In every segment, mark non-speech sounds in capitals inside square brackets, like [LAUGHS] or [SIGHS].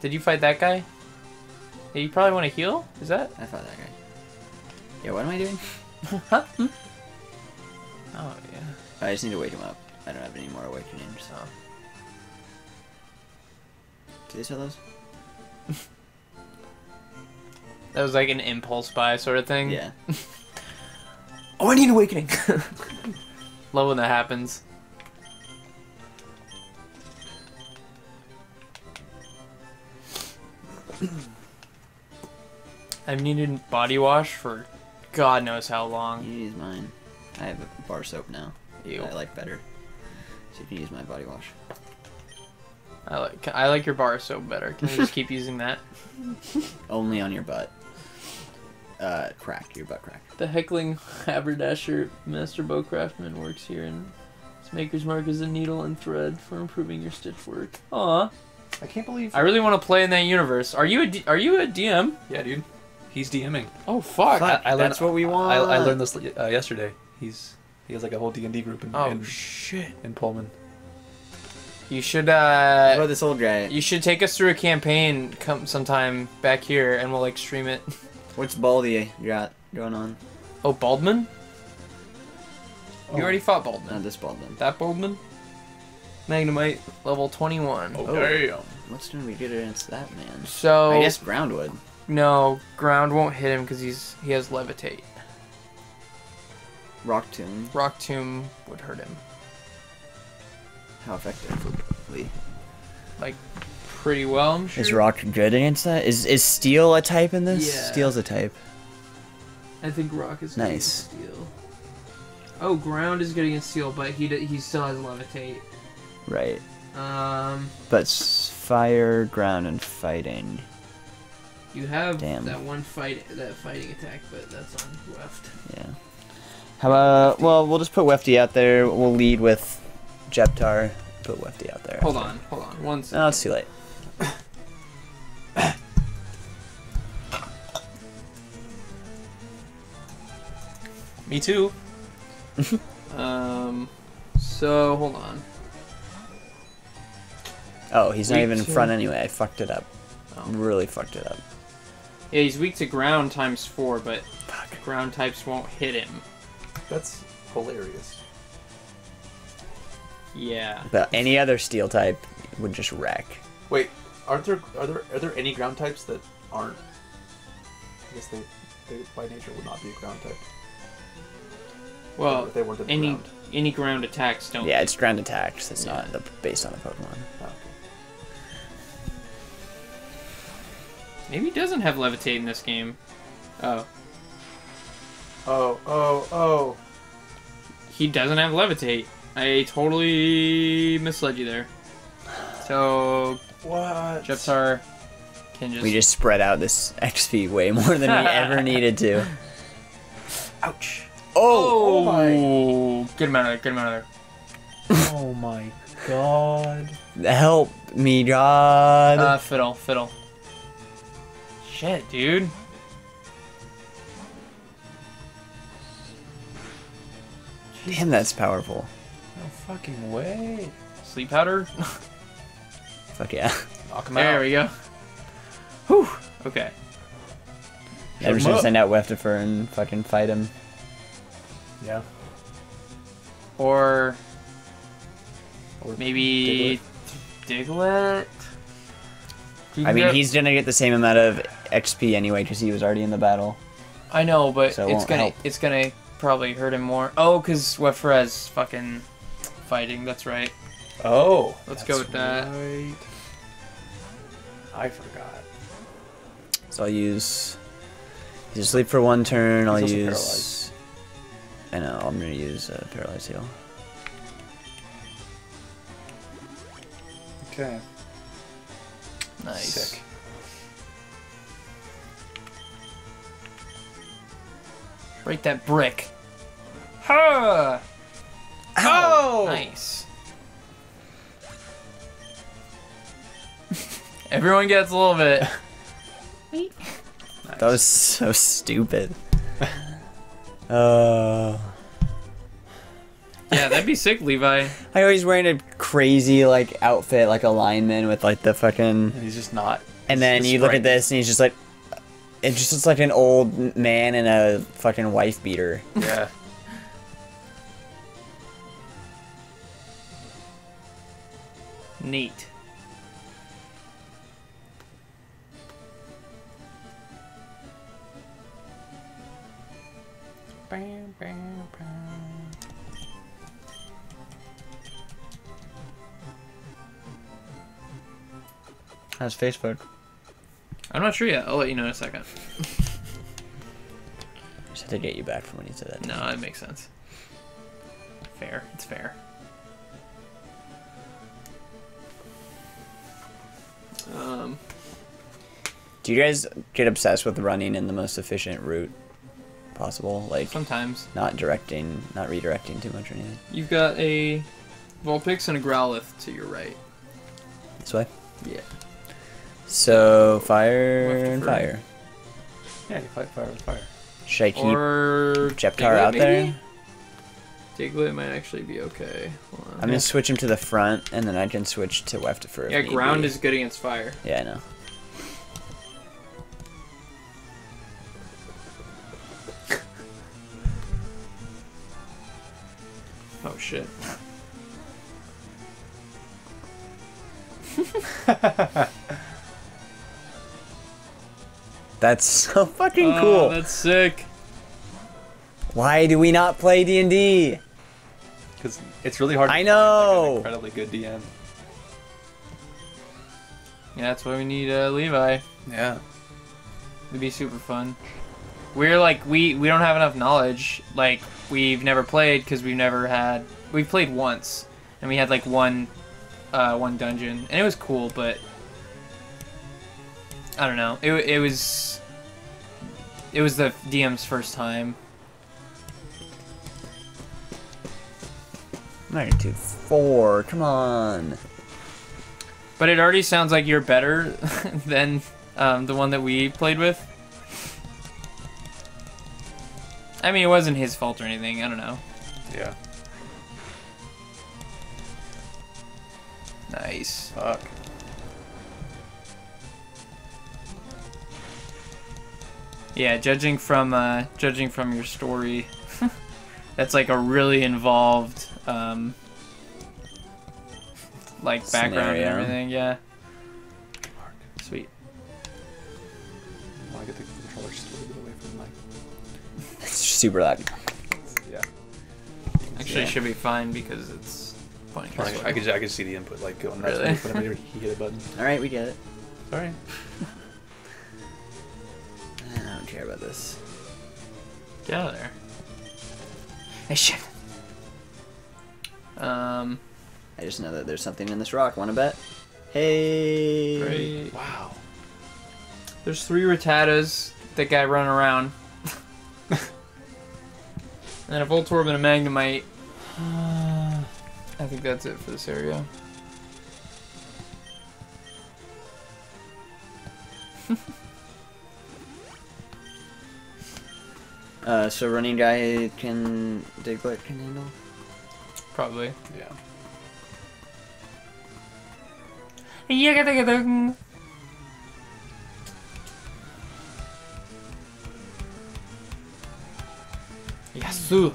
Did you fight that guy? Yeah, you probably want to heal? Is that? I fought that guy. Yeah, what am I doing? [LAUGHS] Huh? Hmm? Oh, yeah. I just need to wake him up. I don't have any more awakenings. so. Do they sell those? [LAUGHS] That was like an impulse buy sort of thing. Yeah. [LAUGHS] Oh, I need awakening. Love when that happens. [CLEARS THROAT] I've needed body wash for God knows how long. can use mine. I have a bar soap now. Ew. I like better. So you can use my body wash. I like I like your bar soap better. Can I just keep using that? [LAUGHS] [LAUGHS] Only on your butt. Uh, crack. Your butt crack. The heckling haberdasher master bow craftsman works here and his maker's mark is a needle and thread for improving your stitch work. Aw. I can't believe. I really want to play in that universe. Are you a D- are you a DM? yeah, dude. He's DMing. Oh fuck. Fuck, I learned- that's what we want. I, I learned this uh, yesterday. He's he has like a whole D and D group in Oh in, shit. in Pullman. You should What uh about this old guy? you should take us through a campaign come sometime back here and we'll like stream it. [LAUGHS] What's Baldy got going on? Oh, Baldman? Oh. You already fought Not Baldman. this Baldman. That Baldman? Magnemite level 21. Oh, Oh. damn! What's gonna be good against that man? So I guess ground would. no, ground won't hit him cuz he's he has levitate. Rock tomb. Rock tomb would hurt him. How effectively? Like pretty well, I'm sure. Is rock good against that? Is is steel a type in this? Yeah. Steel's a type. I think rock is Nice. good against steel. Oh, ground is good against steel, but he d- he still has levitate. Right. Um, But fire, ground, and fighting. you have Damn. that one fight that fighting attack, but that's on left. Yeah. How about? Well, we'll just put Wefty out there. We'll lead with Jeptar. Put Wefty out there. Hold on, hold on, one second. No, it's too late. [COUGHS] Me too. [LAUGHS] um, so hold on. Oh, he's not Weak even in front anyway. I fucked it up. Oh. Really fucked it up. Yeah, he's weak to ground times four, but Fuck. ground types won't hit him. That's hilarious. Yeah. But any other steel type would just wreck. Wait, aren't there are there are there any ground types that aren't? I guess they, they by nature would not be a ground type. Well, if they weren't any ground. any ground attacks don't. Yeah, it's ground attacks. It's Yeah. not the, based on the Pokemon. Oh, okay. Maybe he doesn't have levitate in this game. Oh, Oh, oh, oh. he doesn't have levitate. I totally misled you there. So What? Jeptar can just. We just spread out this XP way more than we ever [LAUGHS] needed to. Ouch. Oh, Oh my. Get him out of there. Get him out of there. Oh my god. Help me, God. Uh, fiddle, fiddle. Shit, dude. Damn, that's powerful. No fucking way. Sleep powder. [LAUGHS] Fuck yeah. Knock him there out. we go. Whew. Okay. I'm just gonna send out Weftifer and fucking fight him. Yeah. Or Or maybe Diglett. You I mean, he's gonna get the same amount of XP anyway because he was already in the battle. I know, but So it it's gonna help. it's gonna probably hurt him more. Oh, because Wefrez fucking fighting. That's right. Oh. Let's go with that. Right. I forgot. So I'll use. He's asleep for one turn. I'll He's also use. I know. I'm gonna use uh, paralyze heal. Okay. Nice. Sick. Break that brick. Ha! Oh! Nice. [LAUGHS] Everyone gets a little bit. [LAUGHS] That was so stupid. Uh. Yeah, that'd be sick, Levi. [LAUGHS] I always wearing a crazy like outfit, like a lineman with like the fucking. And he's just not. And then he's you look at this, and he's just like, it just looks like an old man in a fucking wife beater. Yeah. Neat. Bam, bam, bam. How's Facebook? I'm not sure yet. I'll let you know in a second. [LAUGHS] Just had to get you back from when you said that. No, that makes sense. Fair. It's fair. Um, Do you guys get obsessed with running in the most efficient route possible? Like sometimes not directing, not redirecting too much or anything. you've got a Vulpix and a Growlithe to your right. This way. Yeah. So fire and fire. Yeah, you fight fire with fire. Should I keep Or Jeptar out there? maybe? Diglett might actually be okay. I'm gonna switch him to the front, and then I can switch to left for. yeah, ground be. is good against fire. Yeah, I know. [LAUGHS] Oh shit. [LAUGHS] [LAUGHS] That's [LAUGHS] so fucking Oh, cool. That's sick. Why do we not play D and D? Because it's really hard. To I find, know. Like, an incredibly good DM. Yeah, that's why we need uh, Levi. Yeah. It'd be super fun. We're like we we don't have enough knowledge. Like we've never played because we've never had. We've played once, and we had like one, uh, one dungeon, and it was cool, but I don't know. It it was. It was the DM's first time. Magnitude four. Come on. But it already sounds like you're better [LAUGHS] than um, the one that we played with. I mean, it wasn't his fault or anything. I don't know. Yeah. Nice. Fuck. Yeah, judging from uh, judging from your story, [LAUGHS] that's like a really involved, um, like background Scenario. and everything. Yeah. Sweet. I want get the controller just a little bit away from the mic. It's super loud. Yeah. Actually, Yeah. should be fine because it's pointing. I, this I way. could I could see the input like going nuts Really? whenever he hit a button. All right, we get it. Sorry. [LAUGHS] Care about this. Get out of there. Hey shit. Um. I just know that there's something in this rock. Want to bet? Hey. Great. Wow. There's three Rattatas. That guy running around. [LAUGHS] and a Voltorb and a Magnemite. [SIGHS] I think that's it for this area. Uh, so running guy can Diglett can handle. Probably. Yeah. Yasu.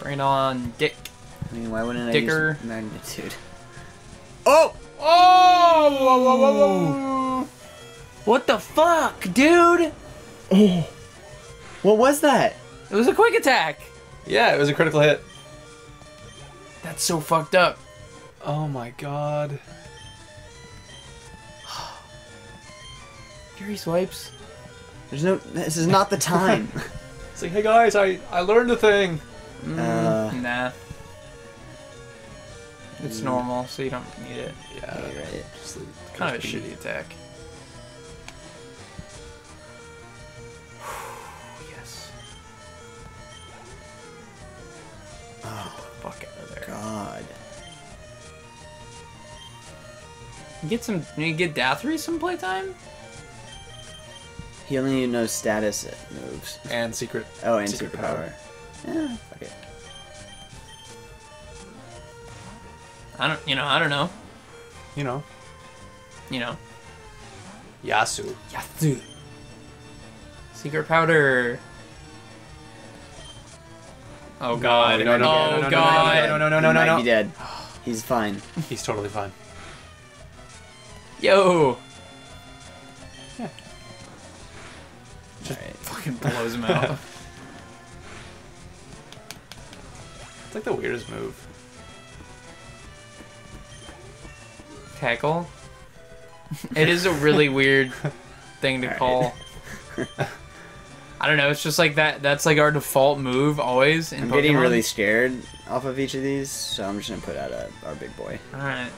Bring it on, Dick. I mean, why wouldn't I use magnitude? Oh! Oh! What the fuck, dude? Oh. What was that? It was a quick attack. Yeah, it was a critical hit. That's so fucked up. Oh my god. [SIGHS] Fury swipes. There's no. This is not the time. [LAUGHS] It's like, hey guys, I I learned a thing. uh, Nah. It's normal, so you don't need it. Yeah. you're right. Just leave- Kind of a be- shitty attack. [SIGHS] yes. Oh Fuck out of there. God. Get some. You get Dathry some playtime. He only knows status moves. and secret. Oh, and Secret superpower. power. Yeah, fuck it. I don't. You know. I don't know. You know, You know. Yasu. Yasu. Secret powder. Oh god. no, no, no, oh no, no, no, no, no, no, no, he might be dead. He's fine. He's totally fine. Yo. Alright. Fucking blows him out. It's like the weirdest move. Cackle. It is a really weird [LAUGHS] thing to call. I don't know. It's just like that. That's like our default move always. In I'm getting really scared off of each of these, so I'm just gonna put out a, our big boy. All right.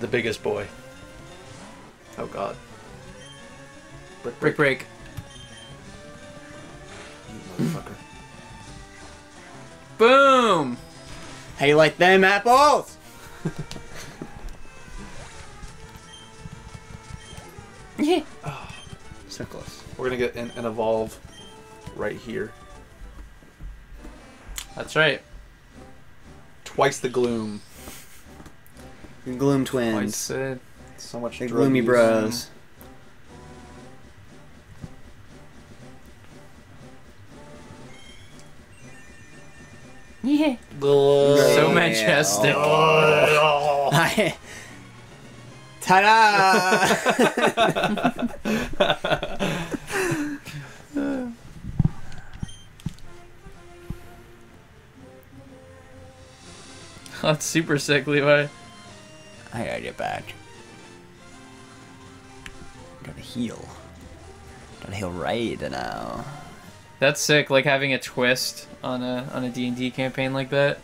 The biggest boy. Oh god. Brick, Brick break. You motherfucker. Boom. How you like them apples? [LAUGHS] So close. We're gonna get an, an evolve right here. That's right. Twice the gloom. The Gloom Twice Twins. said. So much The drug Gloomy use. Bros. [LAUGHS] Yeah. So So majestic. [LAUGHS] Hi. Ta-da! [LAUGHS] That's super sick, Levi. I gotta get back. Gotta heal. Gotta heal right now. That's sick. Like having a twist on a on a D and D campaign like that.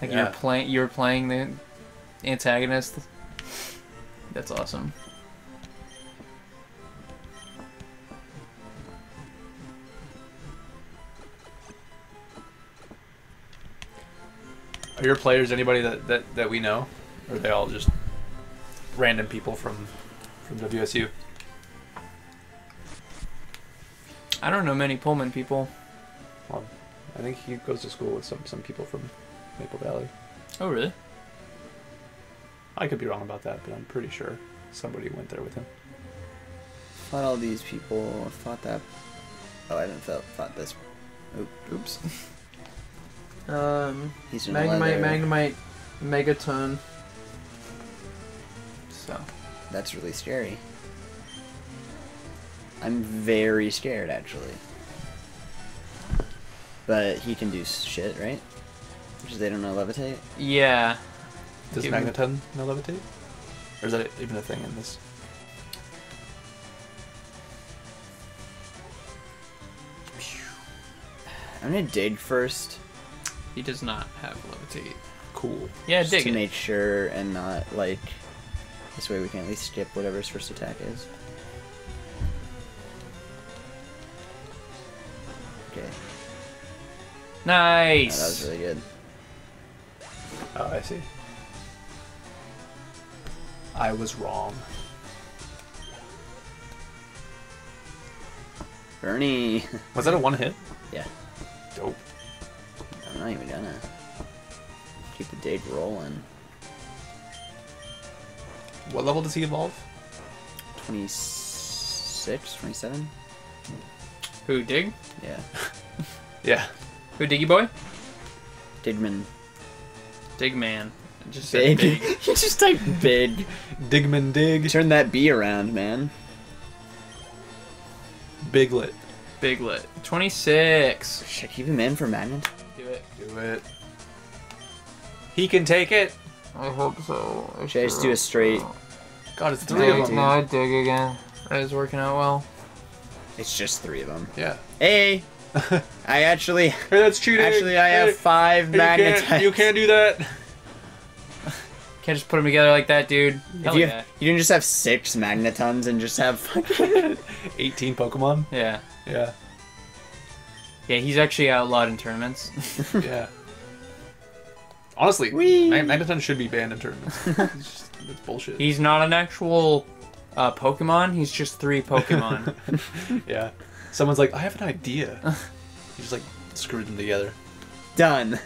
Like Yeah. you're playing you're playing the antagonist. That's awesome. Are your players anybody that, that, that we know? Or are they all just random people from from WSU? I don't know many Pullman people. Well, I think he goes to school with some, some people from Maple Valley. Oh really? I could be wrong about that, but I'm pretty sure somebody went there with him. Fought all these people. Fought that. Oh, I haven't fought, fought this. Oop, oops. [LAUGHS] Um, He's in Magnemite, leather. Magnemite, Magneton. So That's really scary. I'm very scared, actually. But he can do shit, right? Which is they don't know levitate. yeah. Does Give him- Magneton no levitate? Or is that even a thing in this? I'm gonna dig first, He does not have levitate. Cool. Yeah, just dig to it. make sure and not like. This way we can at least skip whatever his first attack is. Okay, oh, Nice. that was really good. Oh, I see. I was wrong. Bernie! [LAUGHS] Was that a one hit? yeah, Dope. I'm not even gonna. Keep the dig rolling. What level does he evolve? 26, 27? Who dig? Yeah. [LAUGHS] Yeah. Who diggy boy? Digman. Dig man. I Just said Big. big. [LAUGHS] you just type big. Digman Dig. Turn that B around, man. Biglet. Biglet. Twenty six. Should I keep him in for Magnet? Do it. Do it. He can take it. I hope so. I Should I just do a straight? God, it's three of Dig, them. no, I dig again. That is working out well. It's just three of them. Yeah. Hey! [LAUGHS] I actually, Hey, that's cheating. actually, I have five you magnetites. can't, you can't do that. Can't just put them together like that, dude. If Hell you, yeah. you can just have six magnetons and just have [LAUGHS] [LAUGHS] 18 Pokemon. Yeah. Yeah. Yeah, he's actually outlawed in tournaments. [LAUGHS] Yeah. Honestly, Whee! Mag- Magneton should be banned in tournaments. it's, just, it's bullshit. he's not an actual uh, Pokemon, he's just three Pokemon. yeah. Someone's like, I have an idea. you just like screwed them together. Done.